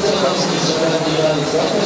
zwycięża.